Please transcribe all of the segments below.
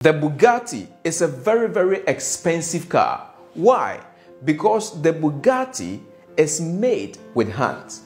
The Bugatti is a very, very expensive car. Why? Because the Bugatti is made with hands.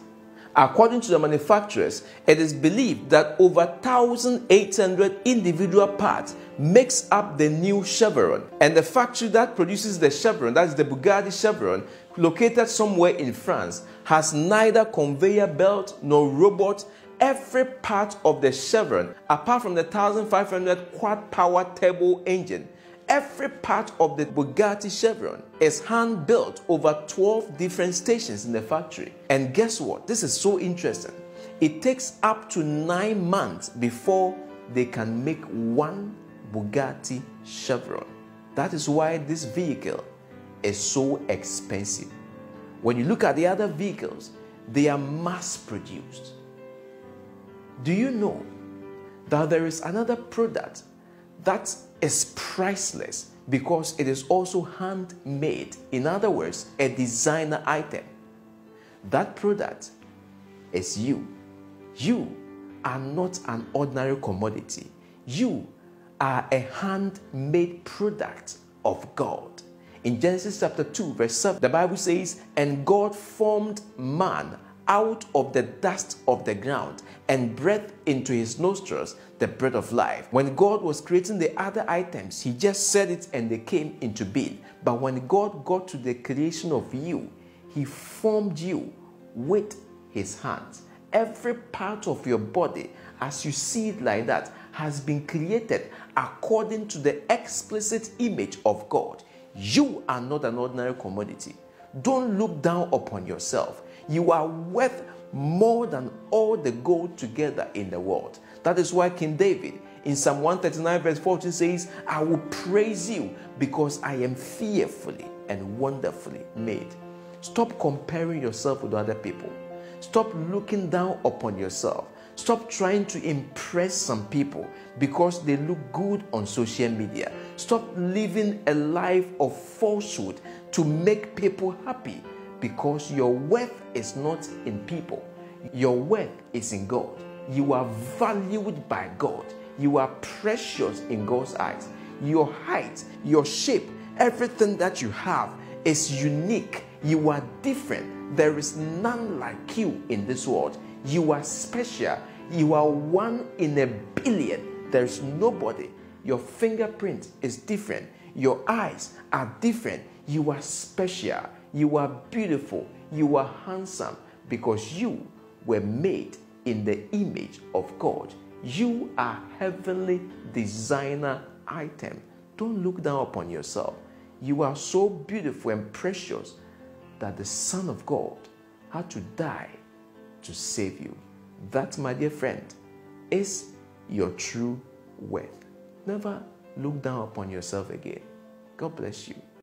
According to the manufacturers, it is believed that over 1,800 individual parts makes up the new Chiron. And the factory that produces the Chiron, that's the Bugatti Chiron, located somewhere in France, has neither conveyor belt nor robot every part of the Chiron, apart from the 1500 quad power turbo engine, every part of the Bugatti Chiron is hand built over 12 different stations in the factory. And guess what? This is so interesting. It takes up to nine months before they can make one Bugatti Chiron. That is why this vehicle is so expensive. When you look at the other vehicles, they are mass produced. Do you know that there is another product that is priceless because it is also handmade? In other words, a designer item. That product is you. You are not an ordinary commodity. You are a handmade product of God. In Genesis chapter 2, verse 7, the Bible says, And God formed man out of the dust of the ground and breathed into his nostrils the breath of life. When God was creating the other items, he just said it and they came into being. But when God got to the creation of you, he formed you with his hands. Every part of your body, as you see it like that, has been created according to the explicit image of God. You are not an ordinary commodity. Don't look down upon yourself. You are worth more than all the gold together in the world. That is why King David in Psalm 139, verse 14 says, I will praise you because I am fearfully and wonderfully made. Stop comparing yourself with other people. Stop looking down upon yourself. Stop trying to impress some people because they look good on social media. Stop living a life of falsehood to make people happy because your worth is not in people. Your worth is in God. You are valued by God. You are precious in God's eyes. Your height, your shape, everything that you have is unique. You are different. There is none like you in this world. You are special. You are one in a billion. There's nobody. Your fingerprint is different. Your eyes are different. You are special. You are beautiful. You are handsome because you were made in the image of God. You are heavenly designer item. Don't look down upon yourself. You are so beautiful and precious that the Son of God had to die to save you. That, my dear friend, is your true worth. Never look down upon yourself again. God bless you.